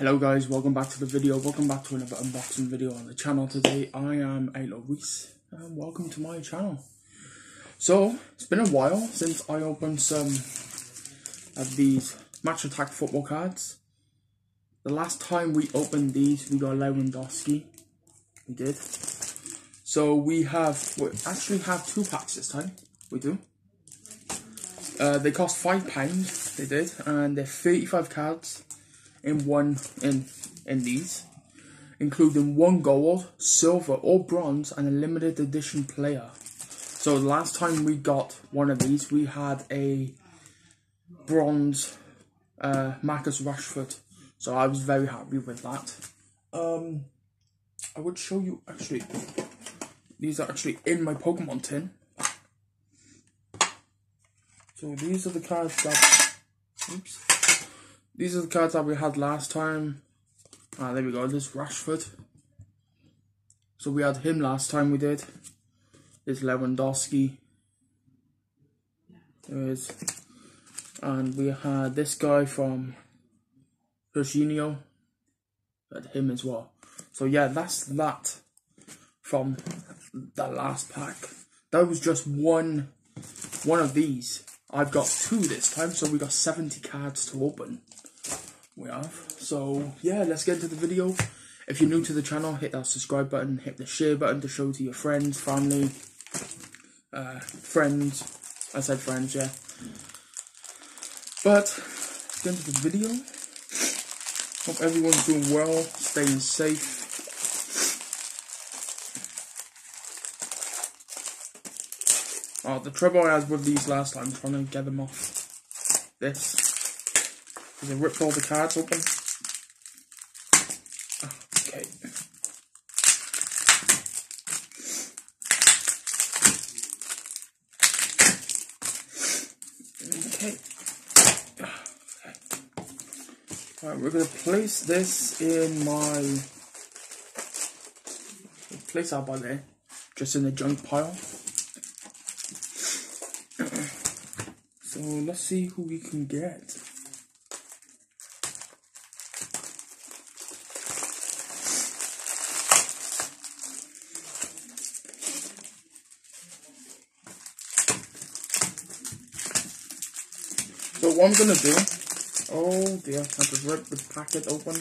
Hello guys, welcome back to the video, welcome back to another unboxing video on the channel. Today I am Outlaw Rhys and welcome to my channel. So, it's been a while since I opened some of these Match Attax football cards. The last time we opened these, we got Lewandowski. We did. So we have, we actually have two packs this time. We do. Uh, they cost five pounds. They did, and they're thirty-five cards in one in in these, including one gold, silver, or bronze, and a limited edition player. So the last time we got one of these, we had a bronze uh, Marcus Rashford. So I was very happy with that. Um, I would show you actually. These are actually in my Pokemon tin. So these are the cards that. Oops. These are the cards that we had last time. Ah, there we go. This Rashford. So we had him last time we did. This Lewandowski. There is. And we had this guy from Jorginho. Had him as well. So yeah, that's that from the last pack. That was just one one of these. I've got two this time, so we got 70 cards to open. We have. So yeah, let's get into the video. If you're new to the channel, hit that subscribe button, hit the share button to show to your friends, family, uh, friends. I said friends, yeah. But let's get into the video. Hope everyone's doing well, staying safe. Oh, the trouble I had with these last time, trying to get them off this, because I ripped all the cards open. Okay. Okay. Alright, we're going to place this in my... Place that by there, just in the junk pile. So let's see who we can get. So what I'm gonna do, oh dear, I just rip the packet open.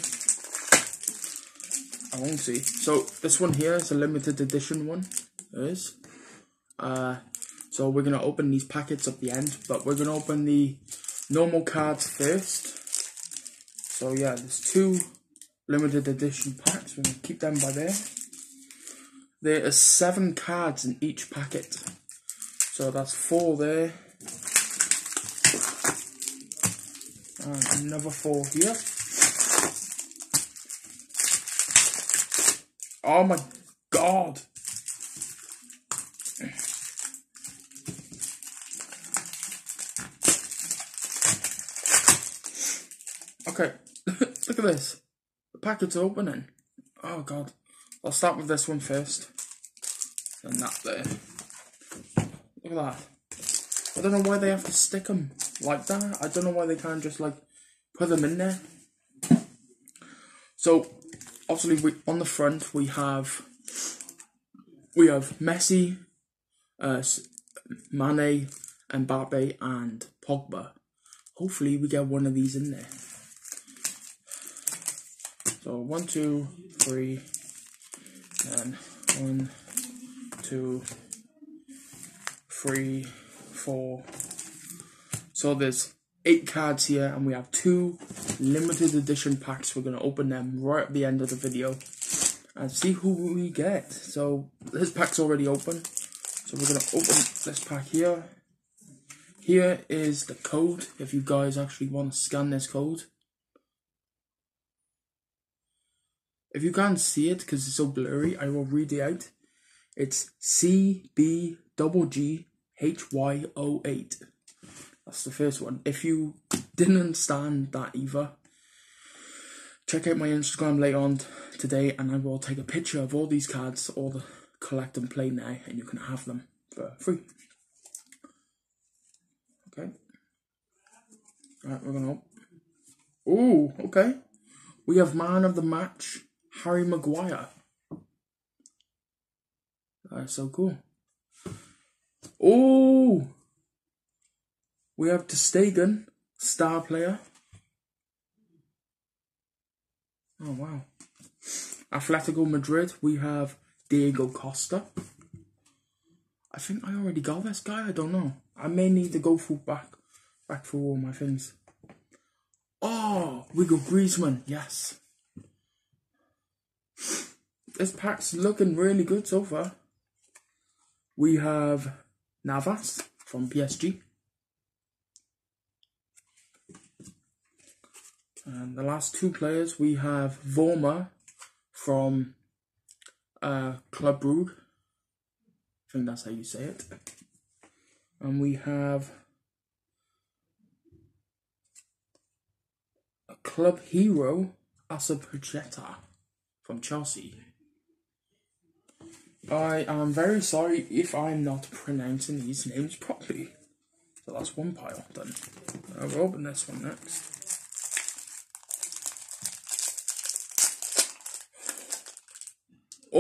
I won't see. So this one here is a limited edition one. Is. Uh, so we're going to open these packets at the end, but we're going to open the normal cards first. So yeah, there's two limited edition packs. We're going to keep them by there. There are seven cards in each packet. So that's four there. Another four here. Oh my god! Okay, look at this. The packet's opening. Oh god. I'll start with this one first. And that there. Look at that. I don't know why they have to stick them like that. I don't know why they can't just like put them in there. So, obviously, we, on the front we have we have Messi, uh, Mane, Mbappe, and Pogba. Hopefully, we get one of these in there. So one, two, three, and one, two, three, four. So there's eight cards here, and we have two limited edition packs. We're gonna open them right at the end of the video and see who we get. So this pack's already open. So we're gonna open this pack here. Here is the code if you guys actually want to scan this code. If you can't see it because it's so blurry, I will read it out. It's C B double G H Y O eight. That's the first one. If you didn't understand that either, check out my Instagram later on today, and I will take a picture of all these cards, all the collect and play now, and you can have them for free. Okay. Alright, we're gonna. Ooh, okay. We have man of the match, Harry Maguire. That's so cool. Oh, we have Stegen, star player. Oh wow. Atletico Madrid, we have Diego Costa. I think I already got this guy, I don't know. I may need to go through back back through all my things. Oh, we got Griezmann, yes. This pack's looking really good so far. We have Navas from PSG. And the last two players, we have Vormer from uh, Club Brugge. I think that's how you say it. And we have a club hero, Asa Azpilicueta from Chelsea. I am very sorry if I'm not pronouncing these names properly. So that's one pile done. I'll open this one next.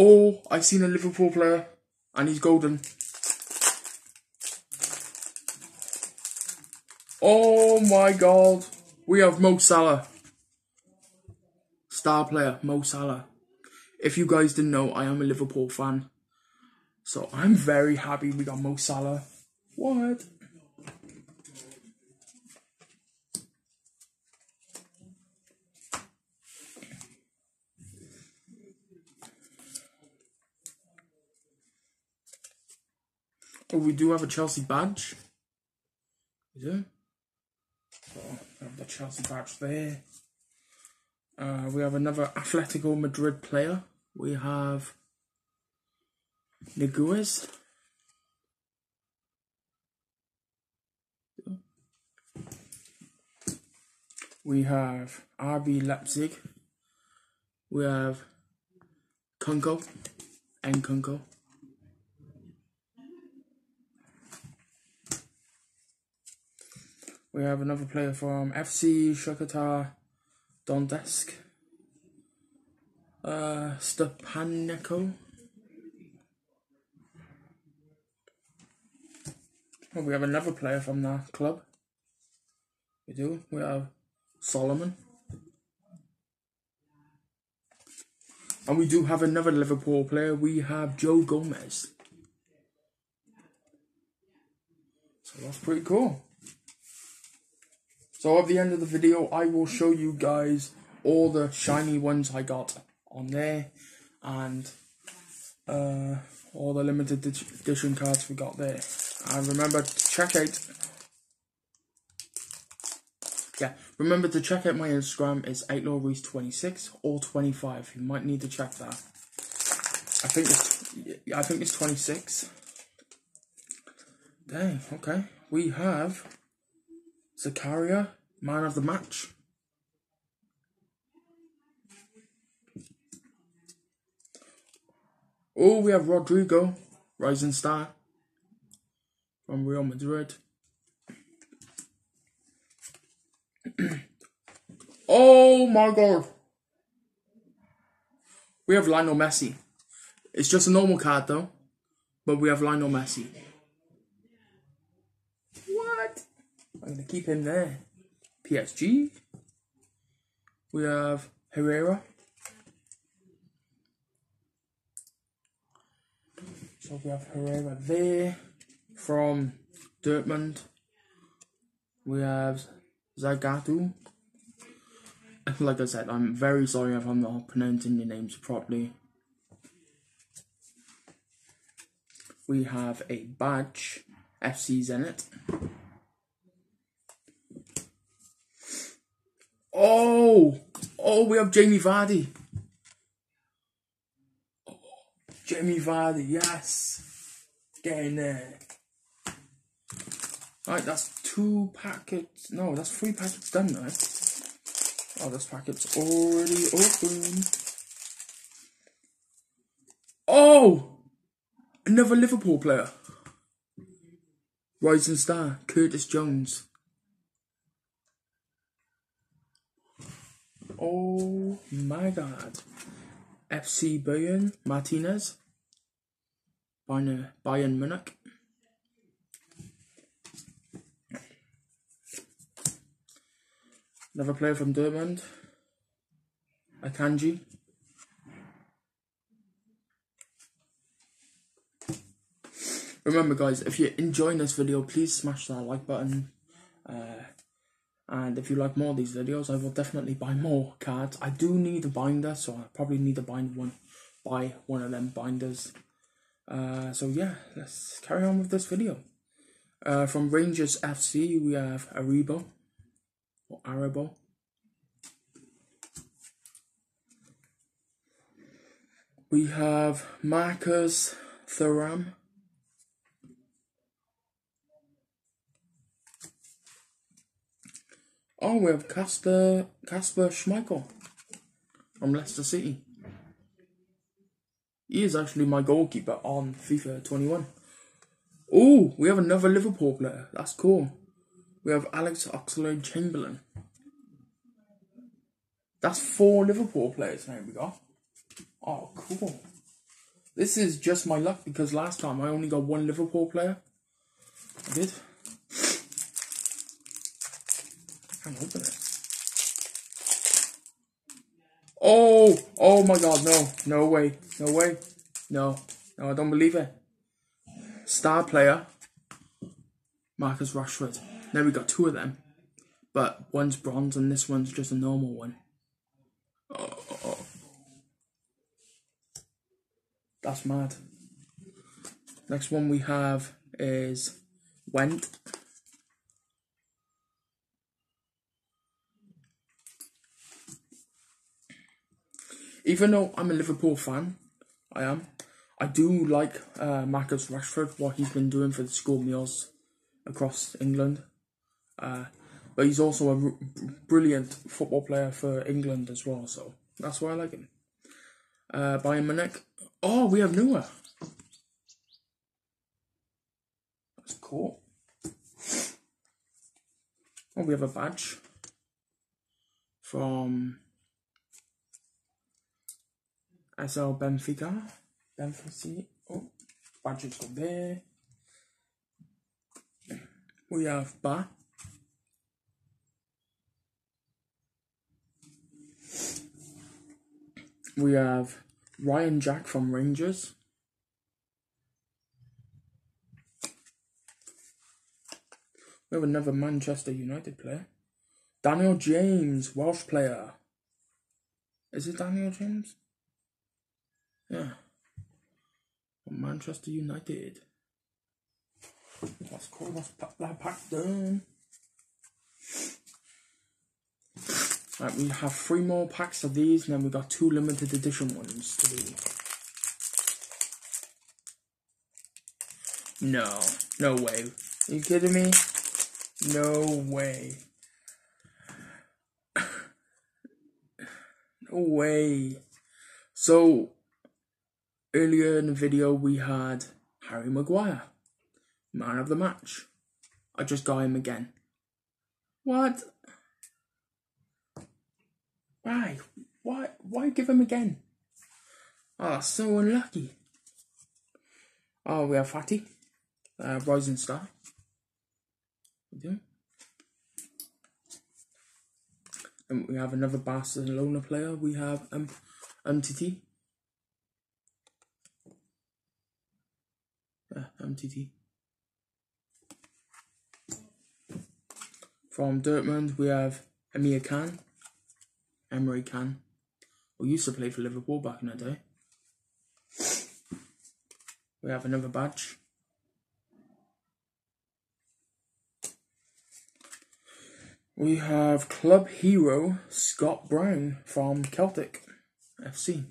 Oh, I've seen a Liverpool player and he's golden. Oh my god. We have Mo Salah. Star player, Mo Salah. If you guys didn't know, I am a Liverpool fan. So I'm very happy we got Mo Salah. What? Oh, we do have a Chelsea badge. We do. So, we have the Chelsea badge there. Uh, we have another Atletico Madrid player. We have Niguez. We have RB Leipzig. We have Kunko and Kunko. We have another player from FC Shakhtar Donetsk. Uh, Stepanenko. Oh, we have another player from that club. We do. We have Solomon. And we do have another Liverpool player. We have Joe Gomez. So that's pretty cool. So at the end of the video, I will show you guys all the shiny ones I got on there. And uh, all the limited edition cards we got there. And remember to check out. Yeah, remember to check out my Instagram. It's 8lawreese26 or 25. You might need to check that. I think it's I think it's 26. Dang, okay. We have Zakaria, man of the match. Oh, we have Rodrigo, rising star from Real Madrid. oh my god. We have Lionel Messi. It's just a normal card though, but we have Lionel Messi. What? I'm gonna keep him there. PSG. We have Herrera. So we have Herrera there from Dortmund. We have Zagadou. Like I said, I'm very sorry if I'm not pronouncing your names properly. We have a badge, FC Zenit. Oh, oh, we have Jamie Vardy. Jamie Vardy, yes. Get in there. Right, that's two packets. No, that's three packets done now. Oh, this packet's already open. Oh! Another Liverpool player. Rising star, Curtis Jones. Oh my god. FC Bayern Martinez. Bayern, Munich. Another player from Dortmund. Akanji. Remember guys, if you're enjoying this video, please smash that like button. Uh, and if you like more of these videos, I will definitely buy more cards. I do need a binder, so I probably need to bind one, buy one of them binders. Uh, so yeah, let's carry on with this video. Uh, from Rangers FC, we have Aribo, or Aribo. We have Marcus Thuram. Oh, we have Casper Kasper Schmeichel from Leicester City. He is actually my goalkeeper on FIFA 21. Oh, we have another Liverpool player. That's cool. We have Alex Oxlade Chamberlain. That's four Liverpool players now we got. Oh, cool. This is just my luck because last time I only got one Liverpool player. I did. Can't open it. Oh, oh my god, no, no way, no way, no, no, I don't believe it. Star player, Marcus Rashford. Now we got two of them, but one's bronze and this one's just a normal one. Oh, oh. That's mad. Next one we have is Wendt. Even though I'm a Liverpool fan, I am. I do like uh, Marcus Rashford, what he's been doing for the school meals across England. Uh, but he's also a brilliant football player for England as well, so that's why I like him. Uh, Bayern Munich. Oh, we have Neuer. That's cool. Oh, we have a badge from SL Benfica. Benfica. Oh, budget's go there. We have Ba. We have Ryan Jack from Rangers. We have another Manchester United player. Daniel James, Welsh player. Is it Daniel James? Yeah. Manchester United. That's cool. Let's put that pack done. Right, we have three more packs of these, and then we got two limited edition ones to do. No, no way. Are you kidding me? No way. no way. So, Earlier in the video, we had Harry Maguire, man of the match. I just got him again. What? Why? Why? Why give him again? Oh, so unlucky. Oh, we have Fati, uh, Rising Star. Do. And we have another Barcelona player. We have um, MTT. Uh, MTT. From Dortmund, we have Emir Can, Emery Can, who used to play for Liverpool back in the day. We have another badge. We have club hero Scott Brown from Celtic FC.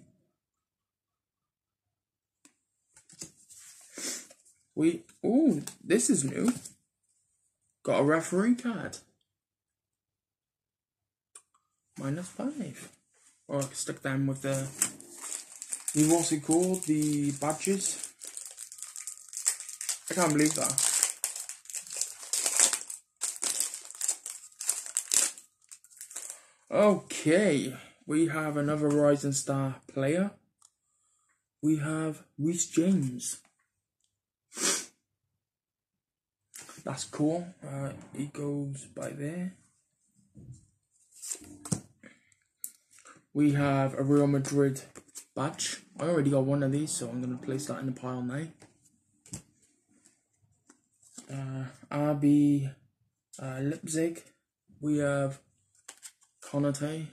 We oh, this is new. Got a referee card. Minus five. Or I can stick them with the the what's it called? The badges. I can't believe that. Okay, we have another Rising Star player. We have Reece James. That's cool. Uh, he goes by there. We have a Real Madrid badge. I already got one of these, so I'm going to place that in the pile now. Uh, RB uh, Leipzig. We have Konate.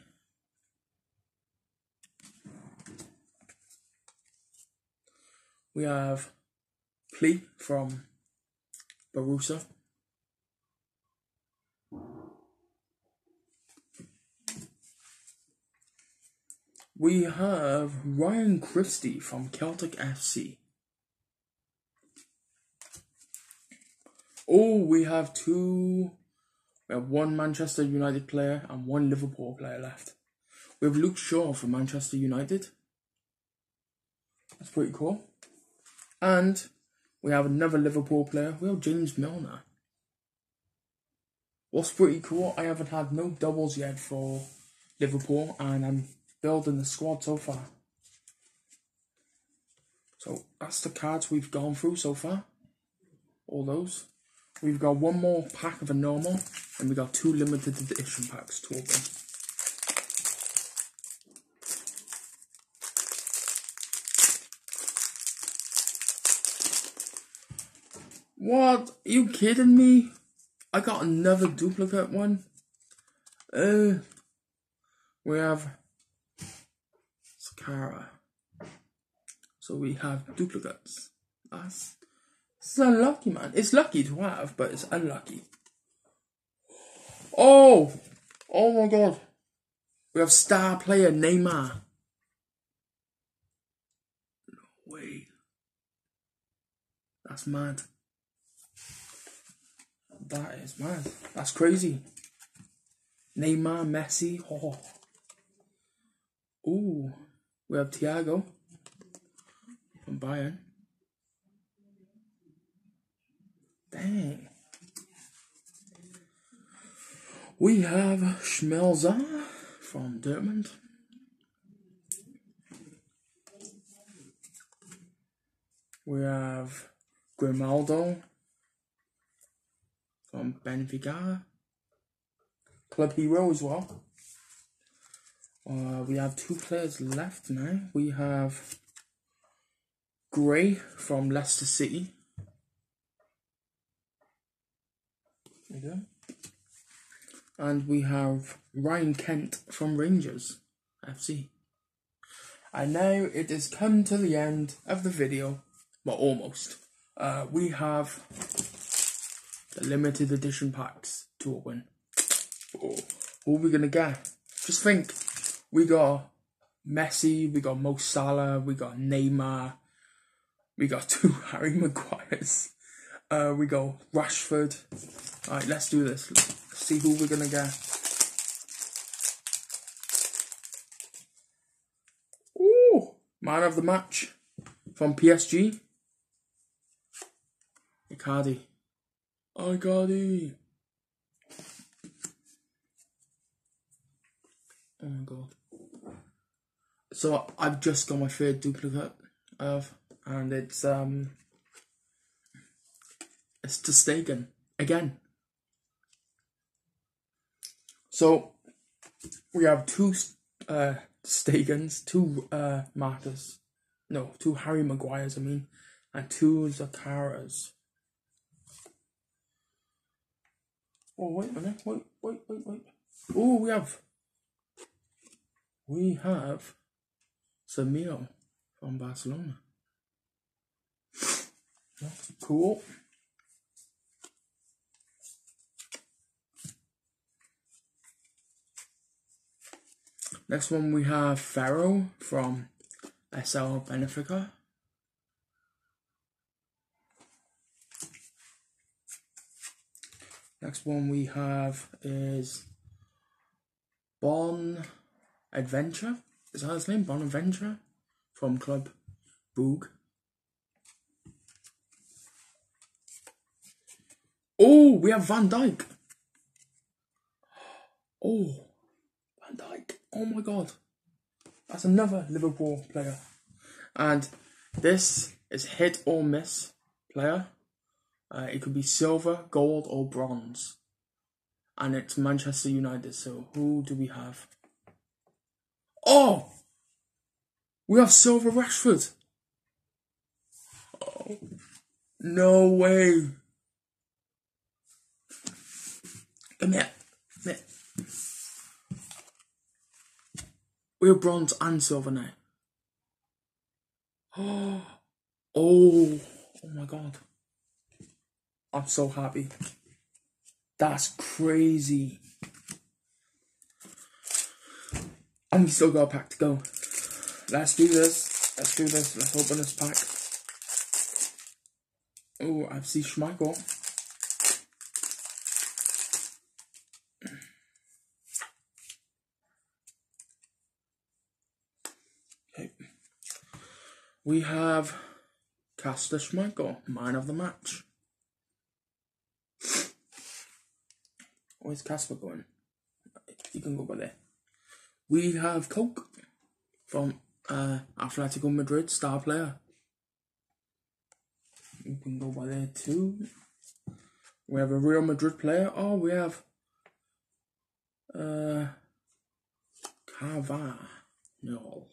We have Plea from Borussia. We have Ryan Christie from Celtic FC. Oh, we have two. We have one Manchester United player and one Liverpool player left. We have Luke Shaw from Manchester United. That's pretty cool. And we have another Liverpool player. We have James Milner. What's pretty cool, I haven't had no doubles yet for Liverpool, and I'm building the squad so far. So that's the cards we've gone through so far. All those. We've got one more pack of a normal, and we got two limited edition packs to open. What? Are you kidding me? I got another duplicate one. Uh, we have Sakara. So we have duplicates. That's, it's unlucky, man. It's lucky to have, but it's unlucky. Oh! Oh my god. We have star player Neymar. No way. That's mad. That is mad. That's crazy. Neymar, Messi. Oh. Ooh. We have Thiago from Bayern. Dang. We have Schmelzer from Dortmund. We have Grimaldo from Benfica. Club Hero as well. Uh, we have two players left now. We have Gray from Leicester City. There you go. And we have Ryan Kent from Rangers FC. And now it has come to the end of the video. Well, almost. Uh, we have the limited edition packs to open. Oh, who are we gonna get? Just think, we got Messi, we got Mo Salah, we got Neymar, we got two Harry Maguires, uh, we got Rashford. Alright, let's do this. Let's see who we're gonna get. Ooh, man of the match from PSG. Icardi. Icardi. Oh my god. So I've just got my third duplicate of, and it's um, it's ter Stegen again. So we have two uh Stegens, two uh Marcus, no, two Harry Maguires, I mean, and two Zakaras. Oh wait a minute, wait, wait, wait, wait. Oh, we have we have Samir from Barcelona. That's cool. Next one we have Pharaoh from SL Benfica. Next one we have is Bon Adventure. Is that his name? Bonaventure? From Club Boog. Oh, we have Van Dyke. Oh, Van Dijk. Oh my god. That's another Liverpool player. And this is hit or miss player. Uh, it could be silver, gold, or bronze. And it's Manchester United. So who do we have? Oh! We have Silver Rashford. Oh. No way. Come here. Come here. We have bronze and silver now. Oh, oh, oh my god. I'm so happy. That's crazy. And we still got a pack to go. Let's do this. Let's do this. Let's open this pack. Oh, I see Schmeichel. Okay. We have Kasper Schmeichel, man of the match. Where's Kasper going? You can go by there. We have Koke from uh, Atletico Madrid, star player. You can go by there too. We have a Real Madrid player. Oh, we have uh, Carvajal. No.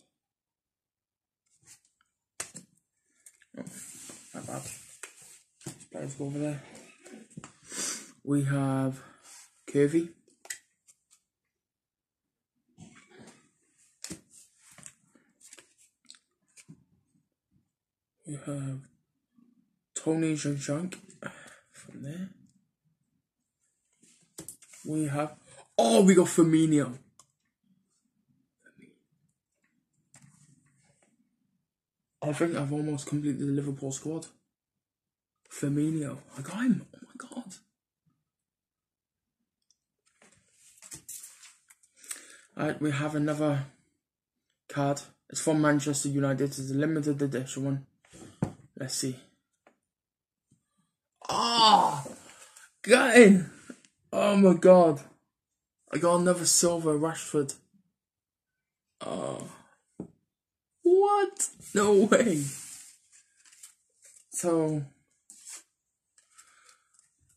Oh, not bad. Players go over there. We have Curvy. We have Tony Shank from there. We have oh we got Firmino. I think I've almost completed the Liverpool squad. Firmino. I got him. Oh my god. Alright, we have another card. It's from Manchester United. It's a limited edition one. Let's see. Ah, oh, in. Oh my god, I got another silver Rashford. Oh, what? No way. So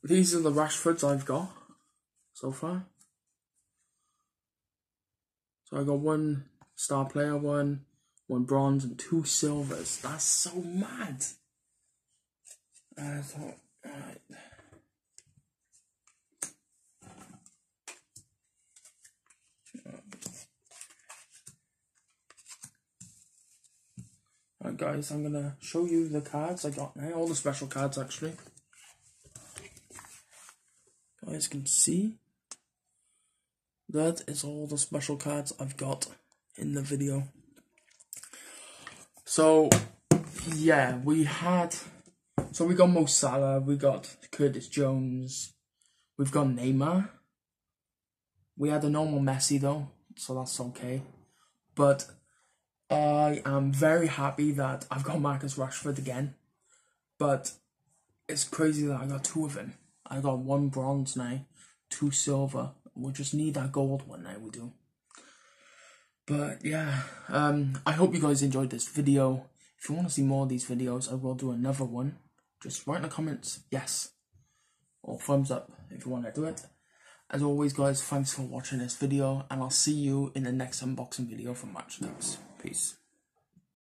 these are the Rashfords I've got so far. So I got one star player, one one bronze and two silvers. That's so mad. I thought, alright. Alright guys, I'm gonna show you the cards I got now, all the special cards actually. Guys can see that is all the special cards I've got in the video. So, yeah, we had. So we got Mo Salah, we got Curtis Jones, we've got Neymar. We had a normal Messi though, so that's okay. But I am very happy that I've got Marcus Rashford again. But it's crazy that I got two of him. I got one bronze now, two silver. We just need that gold one now, we do. But yeah, um, I hope you guys enjoyed this video. If you want to see more of these videos, I will do another one. Just write in the comments yes or thumbs up if you want to do it. As always, guys, thanks for watching this video, and I'll see you in the next unboxing video from Match notes Peace.